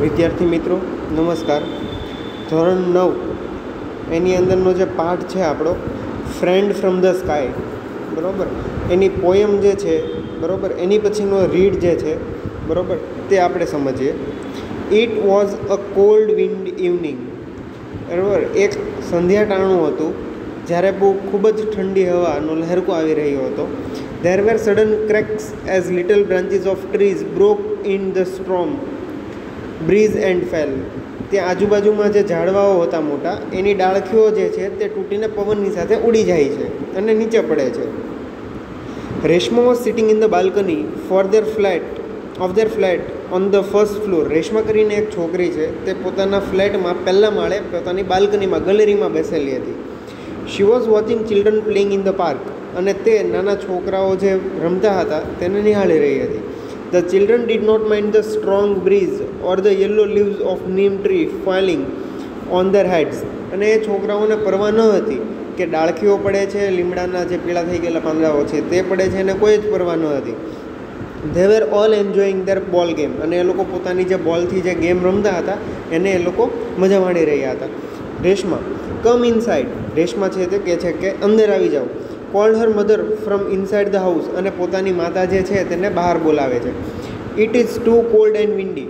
વિદ્યાર્થી મિત્રો, નમસ્કાર. ધોરણ નવ, એની અંદરનો જે પાઠ છે આપણો ફ્રેન્ડ ફ્રોમ ધ સ્કાય બરાબર? એની પોયમ જે છે, બરાબર? એની પછીનો રીડ જે છે, બરાબર? તે આપણે સમજીએ. It was a cold wind evening બરાબર? એક સંધ્યા ટાણું હતું, જ્યારે બહુ ખૂબ જ ઠંડી હવાનો લહેરકો આવી રહ્યો હતો. There were sudden cracks as little branches of trees broke in the storm breeze and fell. ત્યાં આજુબાજુમાં જે ઝાડવાઓ હતા મોટા, એની ડાળખીઓ જે છે તે તૂટીને પવનની સાથે ઉડી જાય છે અને નીચે પડે છે. Reshma was sitting in the balcony for their flat of their flat on the first floor Reshma કરીને એક છોકરી છે, તે પોતાના ફ્લેટમાં પહેલા માળે પોતાની બાલ્કનીમાં, ગેલેરીમાં બેસેલી હતી. She was watching children playing in the park અને તે નાના છોકરાઓ જે રમતા હતા તેને નિહાળી રહી હતી. The children did not mind the strong breeze or the yellow leaves of neem tree falling on their heads. અને એ છોકરાઓને પરવા ન હતી કે ડાળખીઓ પડે છે, લીમડાના જે પીળા થઈ ગયેલા પાંદડાઓ છે તે પડે છે અને કોઈ જ પરવા ન હતી. They were all enjoying their ball game અને એ લોકો પોતાની જે બોલથી જે ગેમ રમતા હતા, એને એ લોકો મજા માણી રહ્યા હતા. રેશમા કમ ઇનસાઇડ રેશમા છે તે કહે છે કે, અંદર આવી જાઓ. Called her mother from inside the house અને પોતાની માતા જે છે તેને બહાર બોલાવે છે. It is too cold and windy.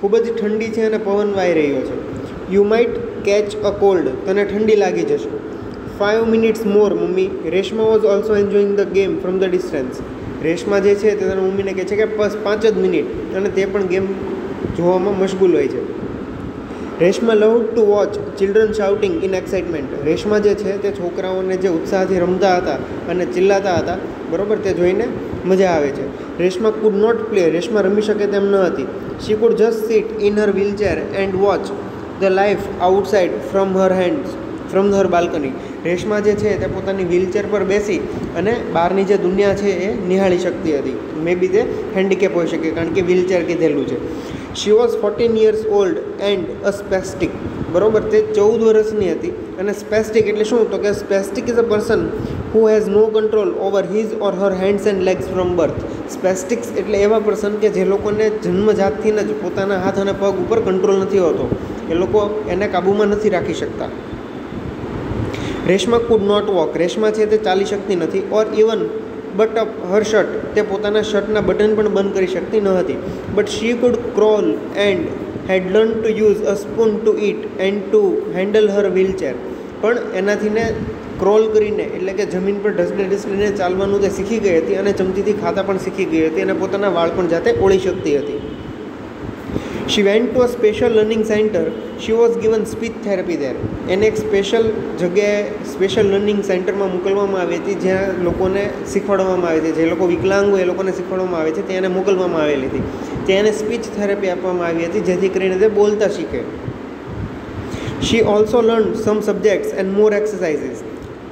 ખૂબ જ ઠંડી છે અને પવન વાઈ રહ્યો છે. You might catch a cold. તને ઠંડી લાગી જશે. Five minutes more, mummy. Reshma was also enjoying the game from the distance. Reshma જે છે તે તેના મમ્મીને કહે છે કે બસ પાંચ જ મિનિટ. અને તે પણ ગેમ જોવામાં મશગુલ હોય છે. Reshma love to watch children shouting in excitement. Reshma જે છે તે છોકરાઓને જે ઉત્સાહથી રમતા હતા અને ચિલ્લાતા હતા, બરાબર? તે જોઈને મજા આવે છે. Reshma could not play Reshma રમી શકે તેમ ન હતી. She could just sit in her wheelchair and watch the life outside from her hands from her balcony Reshma જે છે તે પોતાની વ્હીલચેર પર બેસી અને બહારની જે દુનિયા છે એ નિહાળી શકતી હતી. મે બી તે હેન્ડીકેપ હોઈ શકે, કારણ કે વ્હીલચેર કીધેલું છે. She was fourteen years old and a spastic બરોબર? તે ચૌદ વર્ષની હતી. અને સ્પેસ્ટિક એટલે શું? તો કે spastic is a person who has no control over his or her hands and legs from birth spastics એટલે એવા પર્સન કે જે લોકોને જન્મજાતથી જ પોતાના હાથ અને પગ ઉપર કંટ્રોલ નથી હોતો. એ લોકો એને કાબૂમાં નથી રાખી શકતા. Reshma could not walk Reshma છે તે ચાલી શકતી નથી. Or even but her shirt, તે પોતાના શર્ટના બટન પણ બંધ કરી શકતી ન હતી. But she could crawl and had learn to use a spoon to eat and to handle her wheelchair પણ એનાથી ને ક્રોલ કરીને, એટલે કે જમીન પર ઢસડે ઢસડીને ચાલવાનું તે શીખી ગઈ હતી અને ચમચીથી ખાતા પણ શીખી ગઈ હતી અને પોતાના વાળ પણ જાતે ઓળી શકતી હતી. She went to a special learning centre she was given speech therapy there એને એક સ્પેશિયલ જગ્યાએ સ્પેશિયલ લર્નિંગ સેન્ટરમાં મોકલવામાં આવી હતી, જ્યાં લોકોને શીખવાડવામાં આવે છે જે લોકો વિકલાંગ હોય એ લોકોને શીખવાડવામાં આવે છે ત્યાં એને મોકલવામાં આવેલી હતી. ત્યાં એને સ્પીચ થેરપી આપવામાં આવી હતી, જેથી કરીને તે બોલતા શીખે. She also learn some subjects and more exercises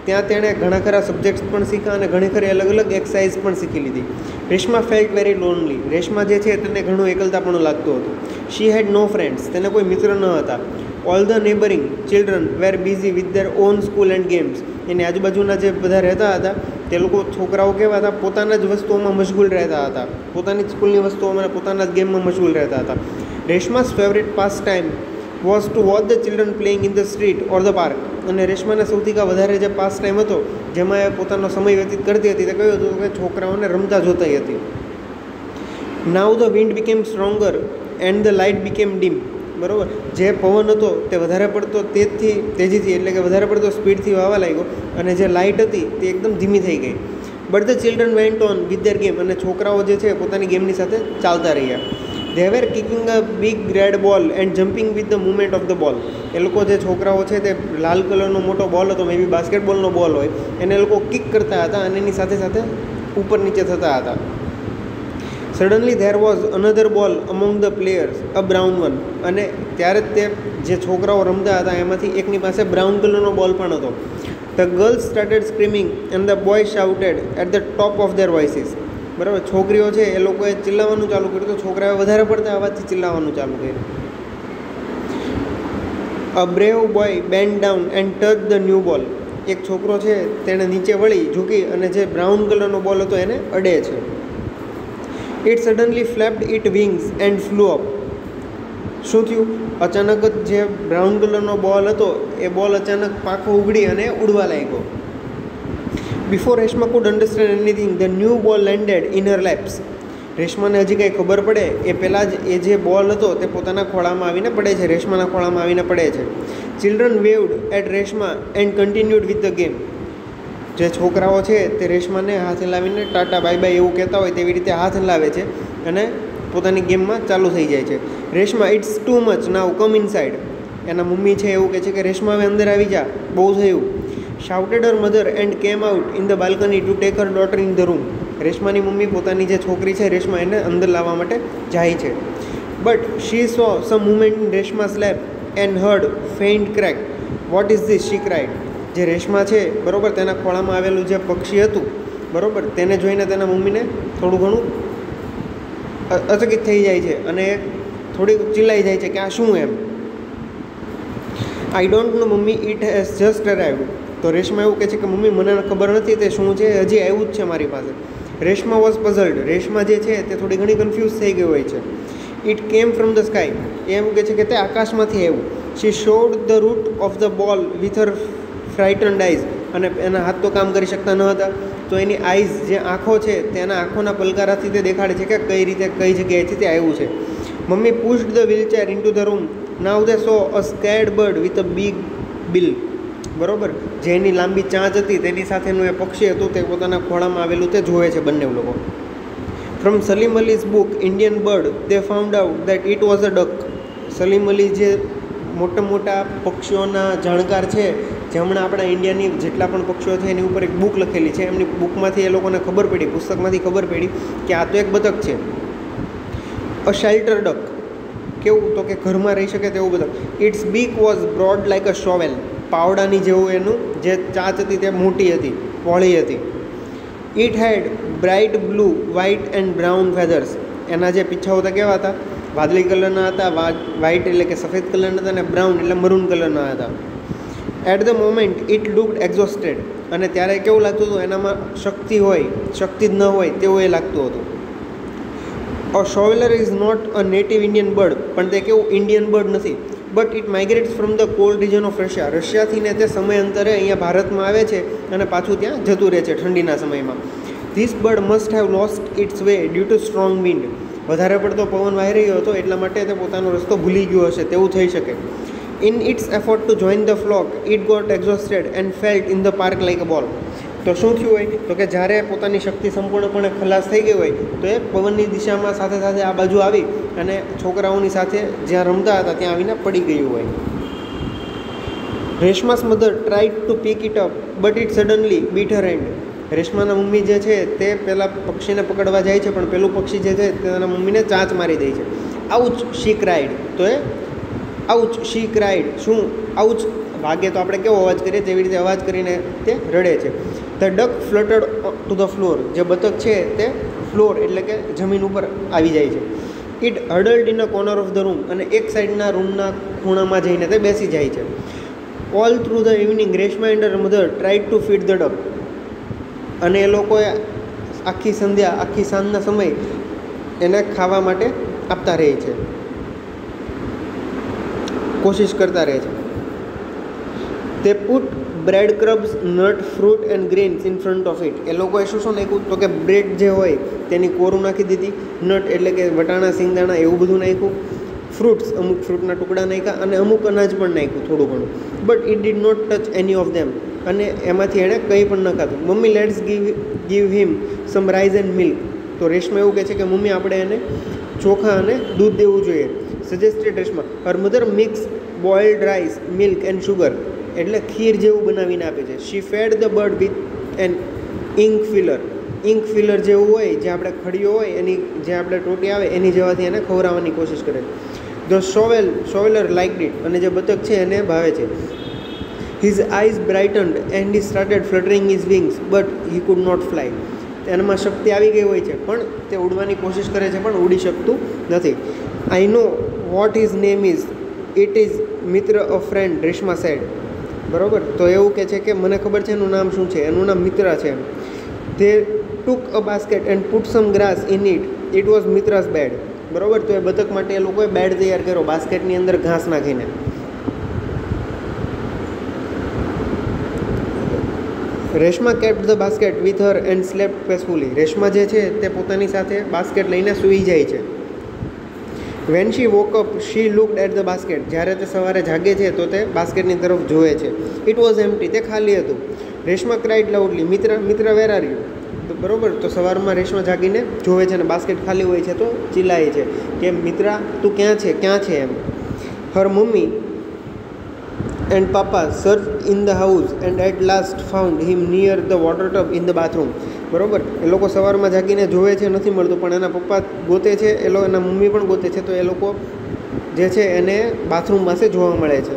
ત્યાં તેણે ઘણા ખરા સબ્જેક્ટ્સ પણ શીખ્યા અને ઘણી ખરી અલગ અલગ એક્સરસાઇઝ પણ શીખી લીધી. Reshma felt very lonely Reshma જે છે તેને ઘણું એકલતા પણ લાગતું હતું. શી હેડ નો ફ્રેન્ડ્સ તેને કોઈ મિત્ર ન હતા. All the neighbouring children were busy with their own school and games એની આજુબાજુના જે બધા રહેતા હતા, તે લોકો છોકરાઓ કેવા હતા? પોતાના જ વસ્તુઓમાં મશગુલ રહેતા હતા. પોતાની સ્કૂલની વસ્તુઓમાં પોતાના જ ગેમમાં મશગુલ રહેતા હતા. Reshma's favourite pastime was to watch the children playing in the street or the park અને રેશમાને સૌથી કા વધારે જે પાસ ટાઈમ હતો, જેમાં એ પોતાનો સમય વ્યતીત કરતી હતી, તે કહ્યું હતું કે છોકરાઓને રમતા જોતી હતી. Now the wind became stronger and the light became dim બરાબર? જે પવન હતો, તે વધારે પડતો તેજથી, તેજીથી એટલે કે વધારે પડતો સ્પીડથી વાવા લાગ્યો અને જે લાઇટ હતી, તે એકદમ ધીમી થઈ ગઈ. But the children went on with their game અને છોકરાઓ જે છે પોતાની ગેમની સાથે ચાલતા રહ્યા. They were kicking a big red ball and jumping with the movement of the ball એ લોકો જે છોકરાઓ છે તે લાલ કલરનો મોટો બોલ હતો મે બી બાસ્કેટબોલનો બોલ હોય, એને એ લોકો કિક કરતા હતા અને એની સાથે સાથે ઉપર નીચે થતા હતા. Suddenly there was another ball among the players a brown one અને ત્યારે જ તે જે છોકરાઓ રમતા હતા, એમાંથી એકની પાસે બ્રાઉન કલરનો બોલ પણ હતો. The girls started screaming and the boy shouted at the top of their voices બરાબર, છોકરીઓ છે એ લોકોએ ચિલ્લાવાનું ચાલુ કર્યું. તો છોકરાઓએ વધારે પડતા અવાજથી ચિલ્લાવાનું ચાલુ કર્યું. A brave boy bend down and touch the new ball એક છોકરો છે, તેણે નીચે વળી ઝૂકી અને જે બ્રાઉન કલરનો બોલ હતો એને અડે છે. It suddenly flapped it wings and flew up શું થયું? અચાનક જ જે બ્રાઉન કલરનો બોલ હતો, એ બોલ અચાનક પાખો ઉગડી અને ઉડવા લાગ્યો. Before Reshma could understand anything the new ball landed in her laps રેશમાને હજી કંઈ ખબર પડે, એ પહેલાં જ એ જે બોલ હતો, તે પોતાના ખોળામાં આવીને પડે છે રેશમાના ખોળામાં આવીને પડે છે. Children waved at Reshma and continued with the game જે છોકરાઓ છે, તે રેશમાને હાથ લાવીને ટાટા બાય બાય એવું કહેતા હોય તેવી રીતે હાથ લાવે છે અને પોતાની ગેમમાં ચાલુ થઈ જાય છે. Reshma it's too much now come inside એના મમ્મી છે, એવું કહે છે કે રેશમા હવે અંદર આવી જા. બહુ થયું. Shouted her mother and came out in the balcony to take her daughter in the room રેશમાની mummy પોતાની જે છોકરી છે રેશમા એને અંદર લાવવા માટે જાય છે but she saw some movement in Reshma slap and heard faint crack what is this she cried જે રેશમા છે, બરાબર, તેના ખોળામાં આવેલું જે પક્ષી હતું, બરાબર, તેને જોઈને તેના મમ્મીને થોડું ઘણું અચકિત થઈ જાય છે અને થોડીક ચિલ્લાઈ જાય છે કે આ શું એમ? I don't know mummy it has just arrived તો રેશમા એવું કહે છે કે, મમ્મી, મને ખબર નથી તે શું છે, હજી આવ્યું જ છે મારી પાસે. રેશમા વોઝ પઝલ્ડ રેશમા જે છે તે થોડી ઘણી કન્ફ્યુઝ થઈ ગઈ હોય છે. It came from the sky એમ કહે છે કે તે આકાશમાંથી આવ્યું. She showed the route of the ball with her frightened eyes અને એના હાથ તો કામ કરી શકતા ન હતા. તો એની આઈઝ જે આંખો છે, તેના આંખોના પલકારાથી તે દેખાડે છે કે કઈ રીતે કઈ જગ્યાએથી તે આવ્યું છે. Mummy pushed the wheelchair in to the room now they saw a scared bird with a big bill બરોબર? જેની લાંબી ચાંચ હતી તેની સાથેનું એ પક્ષી હતું, તે પોતાના ખોળામાં આવેલું તે જોવે છે બંને લોકો. From Salim Ali's book Indian bird they found out that it was a duck Salim Ali જે મોટા મોટા પક્ષીઓના જાણકાર છે જે હમણાં આપણા ઇન્ડિયાની જેટલા પણ પક્ષીઓ છે, એની ઉપર એક બુક લખેલી છે. એમની બુકમાંથી એ લોકોને ખબર પડી, પુસ્તકમાંથી ખબર પડી કે આ તો એક બતક છે. અ શેલ્ટર ડક કેવું? તો કે ઘરમાં રહી શકે તેવું બતક. Its beak was broad like a shovel પાવડાની જેવું એનું જે ચાચ હતી તે મોટી હતી પહોળી હતી. It had bright blue white and brown feathers એના જે પીછાઓ હતા કેવા હતા? વાદળી કલરના હતા વ્હાઇટ એટલે કે સફેદ કલરના હતા અને બ્રાઉન એટલે મરૂન કલરના હતા. At the moment it looked exhausted અને ત્યારે કેવું લાગતું હતું? એનામાં શક્તિ હોય, શક્તિ જ ન હોય તેવું એ લાગતું હતું. A shoveler is not a native Indian bird પણ તે કેવું ઇન્ડિયન બર્ડ નથી. But it migrates from the cold region of Russia. રશિયાથીને તે સમય અંતરે અહીંયા ભારતમાં આવે છે અને પાછું ત્યાં જતું રહે છે ઠંડીના સમયમાં. This bird must have lost its way due to strong wind વધારે પડતો પવન વાહી રહ્યો હતો એટલા માટે તે પોતાનો રસ્તો ભૂલી ગયો હશે. તેવું થઈ શકે. In its effort to join the flock it got exhausted and felt in the park like a ball તો શું થયું હોય? તો કે જ્યારે પોતાની શક્તિ સંપૂર્ણપણે ખલાસ થઈ ગઈ હોય, તો એ પવનની દિશામાં સાથે સાથે આ બાજુ આવી અને છોકરાઓની સાથે જ્યાં રમતા હતા ત્યાં આવીને પડી ગયું હોય. Reshma's mother tried to pick it up but it suddenly bit her and રેશમાના mummy જે છે, તે પહેલાં પક્ષીને પકડવા જાય છે, પણ પેલું પક્ષી જે છે, તેના મમ્મીને ચાંચ મારી દે છે. આઉચ શી ક્રાઇડ તો એ, આઉચ શી ક્રાઇડ શું? આઉચ ભાગે તો આપણે કેવો અવાજ કરીએ તેવી રીતે અવાજ કરીને તે રડે છે. The duck fluttered to the floor જે બતક છે તે ફ્લોર એટલે કે જમીન ઉપર આવી જાય છે. It huddled in a corner of the room અને એક સાઈડના રૂમના ખૂણામાં જઈને તે બેસી જાય છે. All through the evening Reshma and mother tried to feed the duck અને એ લોકોએ આખી સંધ્યા, આખી સાંજના સમય એને ખાવા માટે આપતા રહે છે. કોશિશ કરતા રહે છે. તે put bread crumbs nut fruit and grains in front of it એ લોકોએ શું શું નાખ્યું? તો કે બ્રેડ જે હોય, તેની કોરું નાખી દીધી. નટ એટલે કે વટાણા, સિંગદાણા એવું બધું નાખ્યું. ફ્રૂટ્સ અમુક ફ્રૂટના ટુકડા નાખ્યા અને અમુક અનાજ પણ નાખ્યું થોડું ઘણું. But it did not touch any of them અને એમાંથી એણે કંઈ પણ ન ખાધું. Mummy let's give give him some rice and milk તો રેશમા એવું કહે છે કે મમ્મી આપણે એને ચોખા અને દૂધ દેવું જોઈએ. Suggested Reshma her mother mix boiled rice milk and sugar એટલે ખીર જેવું બનાવીને આપે છે. She fed the bird with an ink filler ink filler જેવું હોય, જે આપણે ખડીયો હોય, એની જે આપણે ટોટી આવે, એની જેવાથી એને ખવડાવવાની કોશિશ કરે the shovel shoveler liked it અને જે બતક છે એને ભાવે છે. His eyes brightened and he started fluttering his wings but he could not fly એનામાં શક્તિ આવી ગઈ હોય છે, પણ તે ઉડવાની કોશિશ કરે છે, પણ ઉડી શકતું નથી. I know what his name is it is Mitra a friend Reshma sad બરાબર? તો એવું કહે છે કે મને ખબર છે એનું નામ શું છે? એનું નામ મિત્રા છે. તે took a basket and put some grass in it it was Mitra's bed બરાબર? તો એ બતક માટે એ લોકોએ બેડ તૈયાર કર્યો બાસ્કેટની અંદર ઘાસ નાખીને. Reshma kept the basket with her and slept peacefully Reshma જે છે તે પોતાની સાથે બાસ્કેટ લઈને સૂઈ જાય છે. When she woke up she looked at the basket જ્યારે તે સવારે જાગે છે, તો તે બાસ્કેટની તરફ જુએ છે. ઇટ વોઝ એમ્પટી તે ખાલી હતું. રેશમા ક્રાઇડ લાઉડલી મિત્ર મિત્ર વેર આર તો બરાબર, તો સવારમાં રેશમા જાગીને જોવે છે અને બાસ્કેટ ખાલી હોય છે, તો ચિલ્લાય છે. કે મિત્રા, તું ક્યાં છે? ક્યાં છે એમ? Her mummy and papa search in the house and at last found him near the water tub in the bathroom બરાબર? એ લોકો સવારમાં જાગીને જોવે છે, નથી મળતું, પણ એના પપ્પા ગોતે છે, એ લોકો એના મમ્મી પણ ગોતે છે, તો એ લોકો જે છે એને બાથરૂમ પાસે જોવા મળે છે.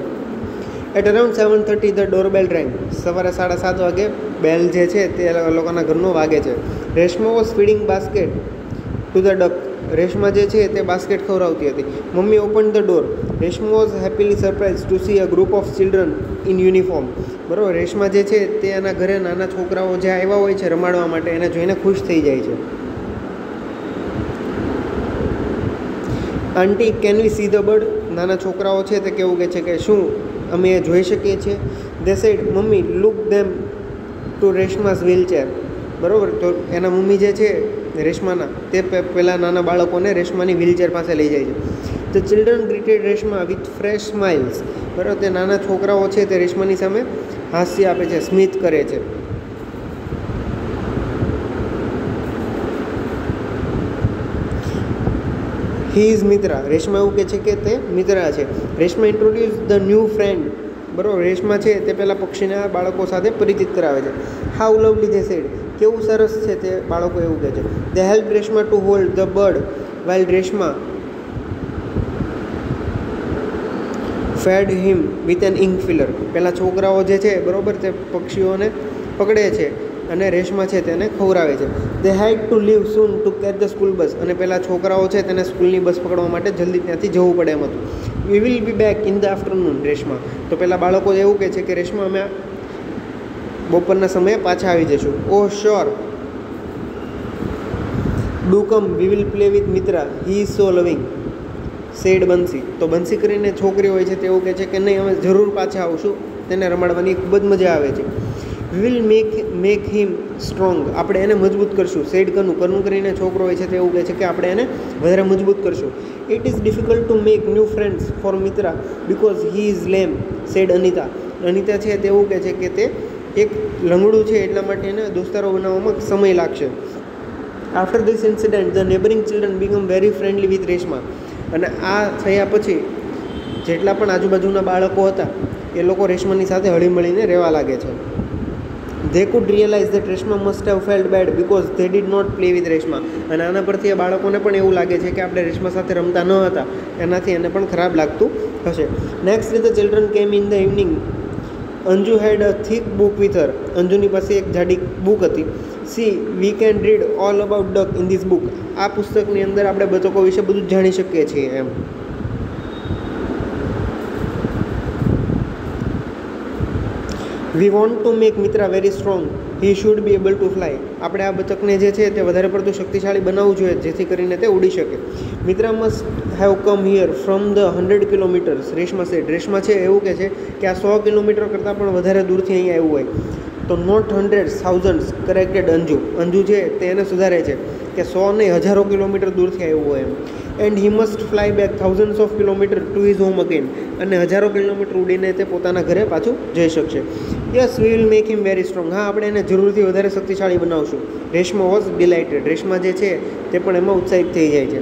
At around seven thirty the doorbell train સવારે સાડા સાત વાગે બેલ જે છે, તે લોકોના ઘરનો વાગે છે. Reshma was feeding basket to the duck Reshma જે છે તે બાસ્કેટ ખવડાવતી હતી. Mummy open the door Reshma was happily surprise to see a group of children in uniform બરાબર? રેશમા જે છે તે એના ઘરે નાના છોકરાઓ જે આવ્યા હોય છે રમાડવા માટે, એને જોઈને ખુશ થઈ જાય છે. Aunty can we see the bird નાના છોકરાઓ છે તે કેવું કહે છે કે શું અમે એ જોઈ શકીએ છીએ? They said mummy look them to Reshma's wheelchair બરાબર? તો એના મમ્મી જે છે રેશમાના. તે પહેલાં નાના બાળકોને રેશમાની વ્હીલચેર પાસે લઈ જાય છે. The children greeted Reshma with fresh smiles બરાબર? તે નાના છોકરાઓ છે તે રેશમાની સામે હાસ્ય આપે છે, સ્મિત કરે છે. હી ઇઝ મિત્રા રેશમા એવું કહે છે કે તે મિત્રા છે. Reshma introduce the new friend બરાબર? રેશમા છે તે પહેલાં પક્ષીના બાળકો સાથે પરિચિત કરાવે છે. હાઉ લવલી ધે સેડ કેવું સરસ છે તે બાળકો એવું કહે છે. They help Reshma to hold the bird while Reshma fed him with an ink filler પહેલાં છોકરાઓ જે છે, બરાબર, તે પક્ષીઓને પકડે છે અને રેશમા છે તેને ખવડાવે છે. They had to leave soon to catch the school bus અને પહેલાં છોકરાઓ છે તેને સ્કૂલની બસ પકડવા માટે જલ્દી ત્યાંથી જવું પડે એમ હતું. We will be back in the afternoon Reshma. તો પહેલાં બાળકો એવું કહે છે કે રેશમા અમે બપોરના સમયે પાછા આવી જઈશું ઓહ sure do come we will play with Mitra he is so loving said Bansi તો બંસી કરીને છોકરી હોય છે તેવું કહે છે કે નહીં, અમે જરૂર પાછા આવશું. તેને રમાડવાની ખૂબ જ મજા આવે છે. Will make make him strong આપણે એને મજબૂત કરશું. સેડ કનું કનું કરીને છોકરો હોય છે તે એવું કહે છે કે આપણે એને વધારે મજબૂત કરશું. It is difficult to make new friends for Mitra because he is lame said Anita Anita છે તેવું કહે છે કે તે એક લંગડું છે એટલા માટે એને દોસ્તારો બનાવવામાં સમય લાગશે. After this incident the neighbouring children become very friendly with Reshma. અને આ થયા પછી, જેટલા પણ આજુબાજુના બાળકો હતા, એ લોકો રેશમાની સાથે હળીમળીને રહેવા લાગે છે. They could realise that Reshma must have felt bad because they did not play with Reshma. અને આના પરથી એ બાળકોને પણ એવું લાગે છે કે આપણે રેશમા સાથે રમતા ન હતા. એનાથી એને પણ ખરાબ લાગતું હશે. Next the children came in the evening Anju had a thick book with her. અંજુની પાસે એક જાડી બુક હતી. See we can read all about duck in this book આ પુસ્તકની અંદર આપણે બતકો વિશે બધું જાણી શકીએ છીએ એમ. We want to make Mitra very strong he should be able to fly આપણે આ બતકને જે છે તે વધારે પડતું શક્તિશાળી બનાવવું જોઈએ, જેથી કરીને તે ઉડી શકે. Mitra must have come here from the hundred kilometres Reshma said Reshma છે એવું કહે છે કે આ સો કિલોમીટર કરતાં પણ વધારે દૂરથી અહીંયા આવ્યું હોય. તો not hundred thousand corrected Anju. Anju છે તે એને સુધારે છે કે સો નહીં, હજારો કિલોમીટર દૂરથી આવ્યું હોય એમ. And he must fly back thousands of kilometre to his home again અને હજારો કિલોમીટર ઉડીને તે પોતાના ઘરે પાછું જઈ શકશે. Yes we will make him very strong હા, આપણે એને જરૂરથી વધારે શક્તિશાળી બનાવશું. રેશમા વોઝ ડિલાઇટેડ રેશમા જે છે તે પણ એમાં ઉત્સાહિત થઈ જાય છે.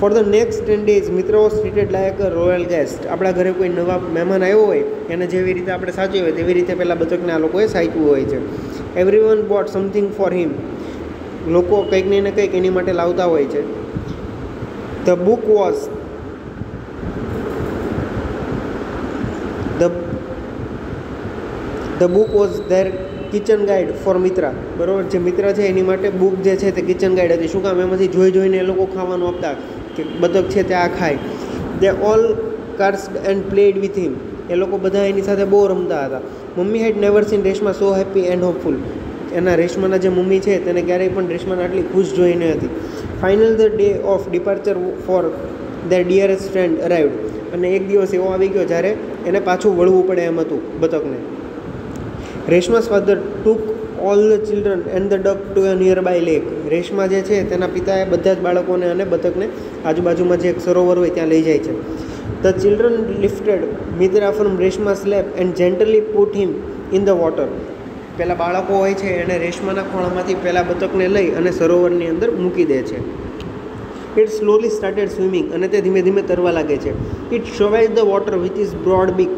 For the next ten days Mitro treated like royal guest આપણા ઘરે કોઈ નવા મહેમાન આવ્યો હોય, એને જેવી રીતે આપણે સાચવી હોય, તેવી રીતે પહેલાં બતકને આ લોકોએ સાચવું હોય છે. Every one bought something for him લોકો કંઈક ને કંઈક એની માટે લાવતા હોય છે. The book was the the book was their kitchen guide for Mitra બરાબર? જે મિત્ર છે, એની માટે બુક જે છે, તે કિચન ગાઈડ હતી. શું કામ? એમાંથી જોઈ જોઈને એ લોકો ખાવાનું આપતા. કે બતક છે તે આ ખાય. They all cars and played with him એ લોકો બધા એની સાથે બહુ રમતા હતા. Mummy had never seen Reshma so happy and hopeful એના રેશમાના જે મમ્મી છે તેને ક્યારેય પણ રેશમાને આટલી ખુશ જોઈ નહીં હતી. Final the day of departure for their dearest friend arrived અને એક દિવસ એવો આવી ગયો જ્યારે એને પાછું વળવું પડે એમ હતું બતકને. Reshma's father took all the children and the duck to a nearby lake Reshma જે છે, તેના પિતાએ બધા જ બાળકોને અને બતકને આજુબાજુમાં જે એક સરોવર હોય ત્યાં લઈ જાય છે. The children lifted Mitra from Reshma slab and gently put him in the water પહેલાં બાળકો હોય છે એને રેશમાના ખોળામાંથી પહેલાં બતકને લઈ અને સરોવરની અંદર મૂકી દે છે. ઇટ સ્લોલી સ્ટાર્ટેડ સ્વિમિંગ અને તે ધીમે ધીમે તરવા લાગે છે. It શોવાઇઝ the water with is broad beak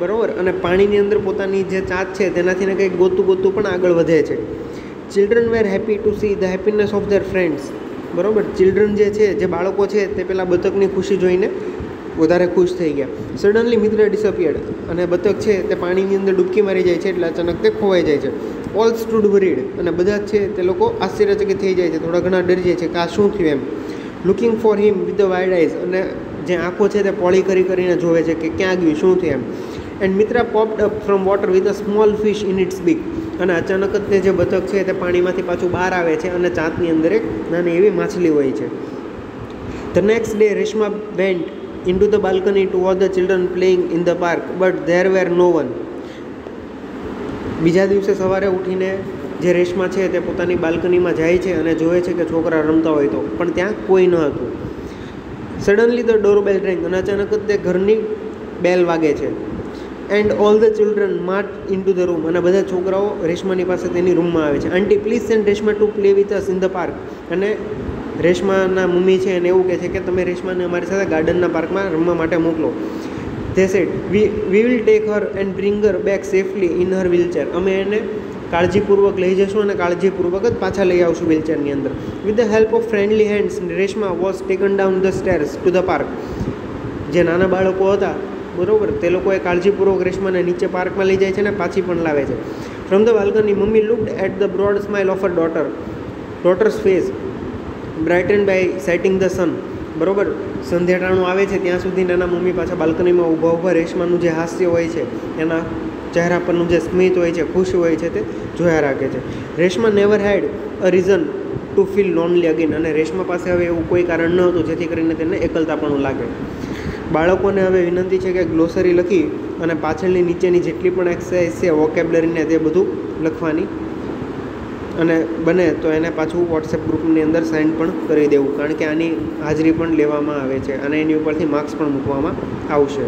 બરાબર? અને પાણીની અંદર પોતાની જે ચાંચ છે તેનાથી કંઈક ગોતું ગોતું પણ આગળ વધે છે. Children were happy to see the happiness of their friends બરાબર? ચિલ્ડ્રન જે છે, જે બાળકો છે, તે પેલા બતકની ખુશી જોઈને વધારે ખુશ થઈ ગયા. સડનલી મિત્ર ડિસઅપિયર્ડ અને બતક છે, તે પાણીની અંદર ડૂબકી મારી જાય છે, એટલે અચાનક તે ખોવાઈ જાય છે. ઓલ સ્ટુડ વરીડ અને બધા જ છે, તે લોકો આશ્ચર્યચકિત થઈ જાય છે. થોડા ઘણા ડરી જાય છે કે આ શું થયું એમ. Looking for him with the wild eyes અને જે આંખો છે, તે પોળી કરી કરીને જોવે છે કે ક્યાં ગયું, શું થયું એમ. And Mitra popped up from water with a small fish in its beak અને અચાનક જ તે જે બતક છે તે પાણીમાંથી પાછું બહાર આવે છે અને ચાંતની અંદર એક નાની એવી માછલી હોય છે. The next day Reshma went into the balcony to watch the children playing in the park but there were no one બીજા દિવસે સવારે ઉઠીને જે રેશમા છે તે પોતાની બાલ્કનીમાં જાય છે અને જોવે છે કે છોકરા રમતા હોય તો, પણ ત્યાં કોઈ ન હતું. Suddenly the door bell rang અને અચાનક જ તે ઘરની બેલ વાગે છે. એન્ડ ઓલ ધ ચિલ્ડ્રન માટ ઇન ટુ ધ રૂમ અને બધા છોકરાઓ રેશમાની પાસે તેની રૂમમાં આવે છે. Aunty please send Reshma to play with us in the park અને રેશમાના મમ્મી છે એને એવું કહે છે કે તમે રેશમાને અમારી સાથે ગાર્ડનના પાર્કમાં રમવા માટે મોકલો. They said we we will take her and bring her back safely in her wheelchair અમે એને કાળજીપૂર્વક લઈ જશું અને કાળજીપૂર્વક જ પાછા લઈ આવશું વ્હીલચેરની અંદર. With the help of friendly hands Reshma was taken down the stairs to the park જે નાના બાળકો હતા બરાબર, તે લોકોએ કાળજીપૂર્વક રેશમાને નીચે પાર્કમાં લઈ જાય છે અને પાછી પણ લાવે છે. From the balcony mummy looked at the broad smile of a daughter daughter's face brighten by setting the sun બરાબર, સંધ્યાટાણું આવે છે, ત્યાં સુધી નાના મમ્મી પાછા બાલ્કનીમાં ઊભા ઊભા રેશમાનું જે હાસ્ય હોય છે, એના ચહેરા પરનું જે સ્મિત હોય છે, ખુશ હોય છે તે જોયા રાખે છે. Reshma never had a reason to feel lonely again અને રેશમા પાસે હવે એવું કોઈ કારણ ન હતું જેથી કરીને તેને એકલતા પણ લાગે. બાળકોને હવે વિનંતી છે કે ગ્લોસરી લખી અને પાછળની નીચેની જેટલી પણ એક્સરસાઇઝ છે વોકેબલરીને તે બધું લખવાની. અને બને તો એને પાછું વોટ્સએપ ગ્રુપની અંદર સાઇન પણ કરી દેવું, કારણ કે આની હાજરી પણ લેવામાં આવે છે અને એની ઉપરથી માર્ક્સ પણ મૂકવામાં આવશે.